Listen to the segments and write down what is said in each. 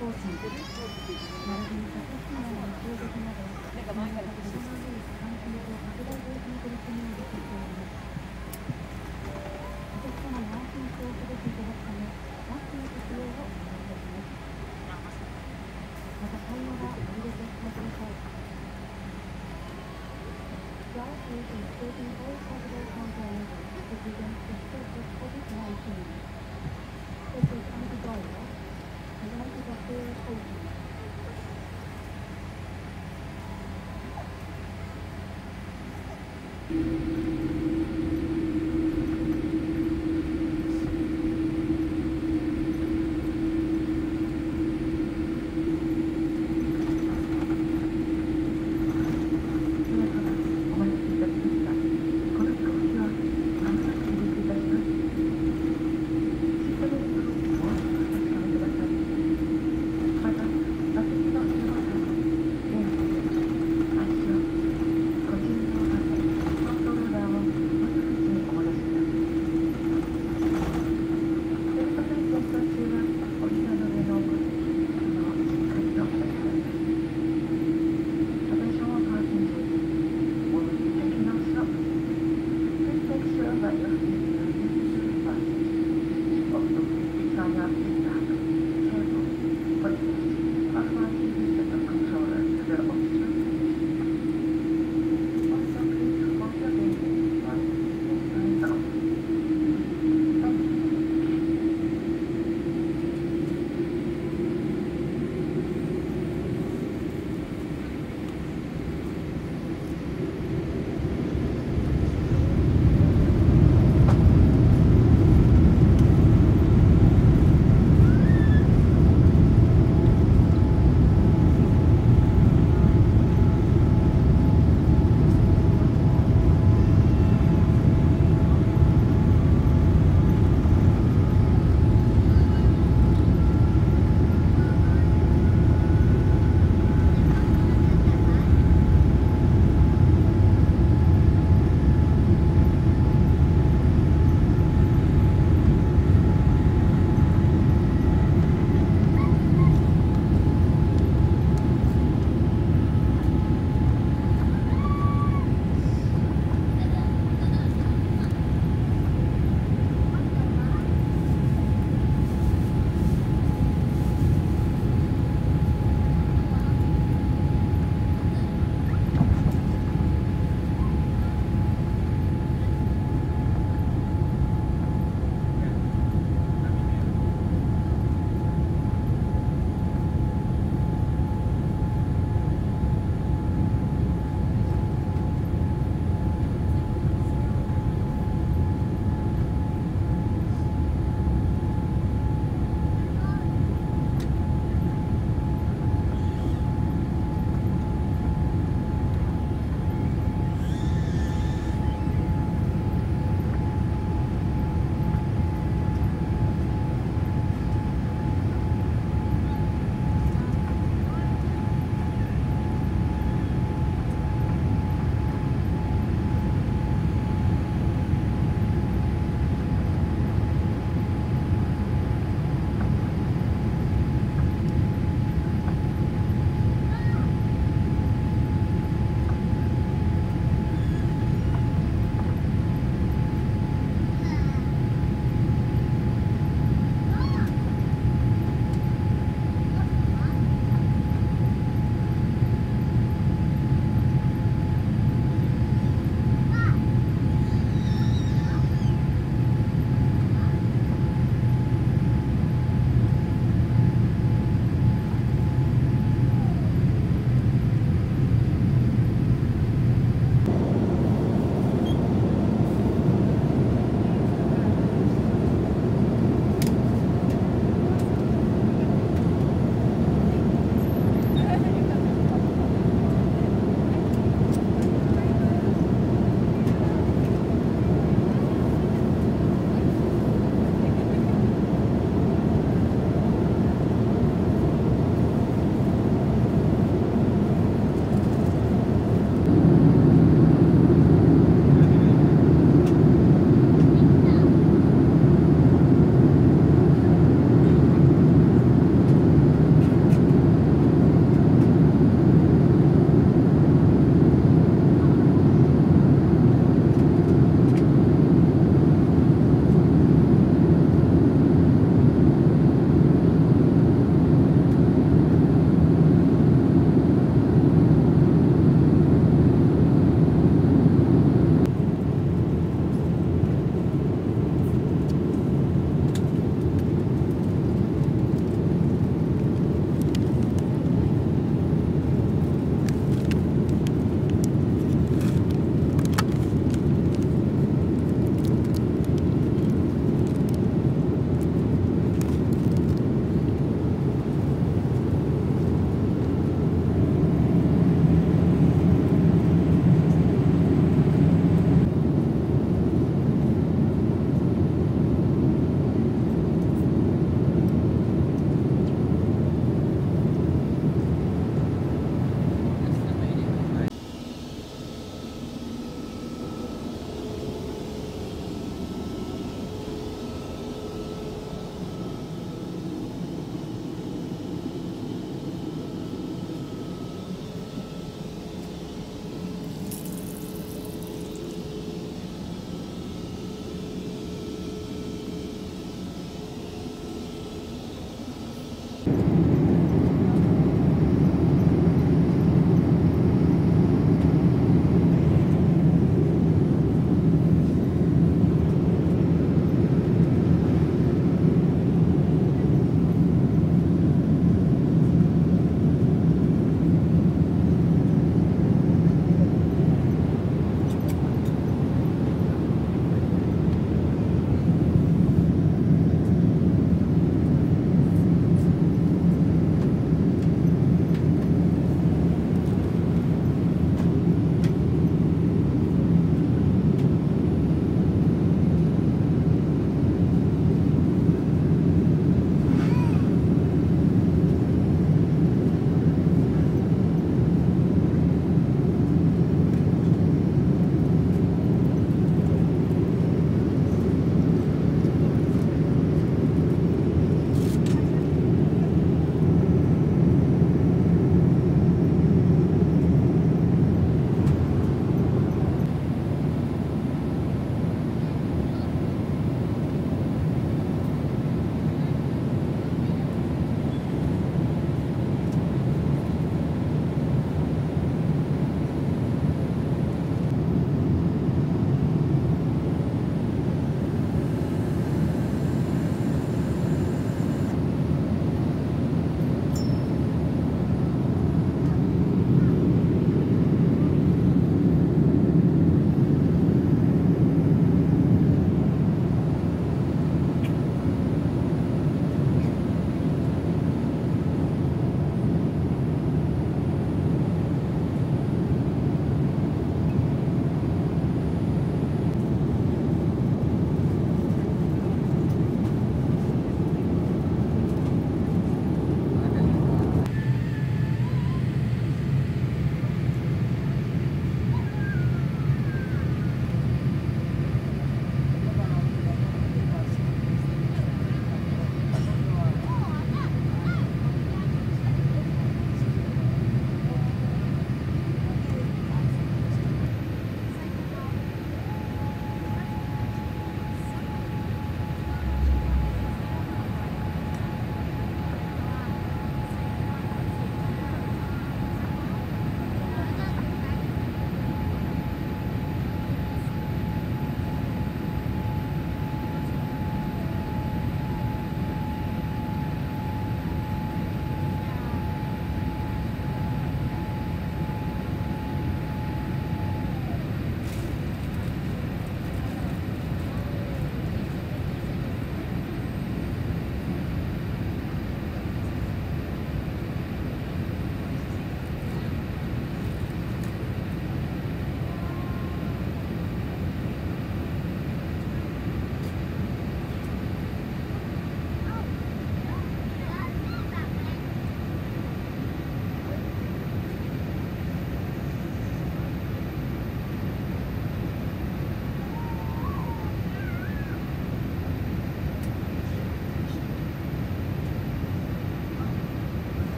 コースす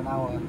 an hour.